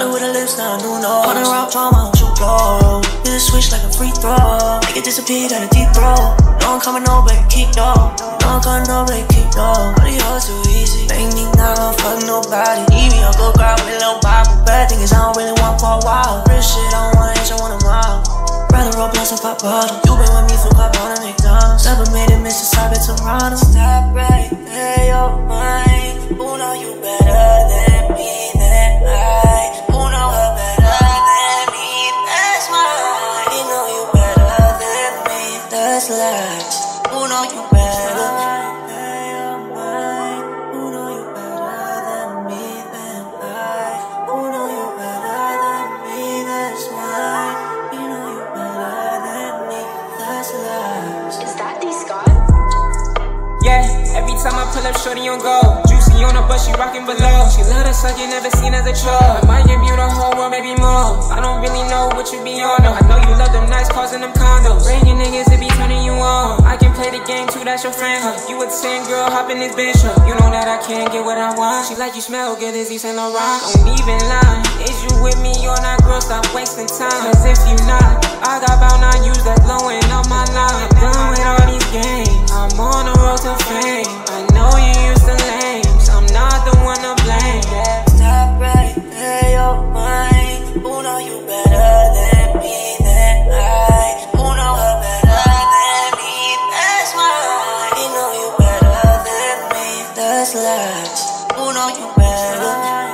Started with a lips, now a new nose. Hundred round trauma, you go. Hit a switch like a free throw. Make it disappear down a deep throw. No one coming over, keep though. No one coming over, keep though. All these hoes too easy. Make me not fuck nobody. Need me a good girl with a little Bible. Bad thing is I don't really want for a while. Real shit, I don't wanna inch, I want a mile. Rather roll blunts and pop bottles. You been with me through pop on a McDonald's. Never made that D Scott? Yeah, every time I pull up, shorty on go. Juicy on her, but she rockin' below. She love the suck, you never seen as a chore. I might give you the whole world, maybe more. I don't really know what you be on. though. I know you love them nice cars and them condos. Bringing niggas to be turning you on. I can play the game too, that's your friend. Huh? You a 10 girl, hop in this bitch. Huh? You know that I can't get what I want. She like you smell good as Yves Saint Laurent. Don't even lie. Is you with me or not, girl? Stop wasting time. Cause if you not, I got know you better?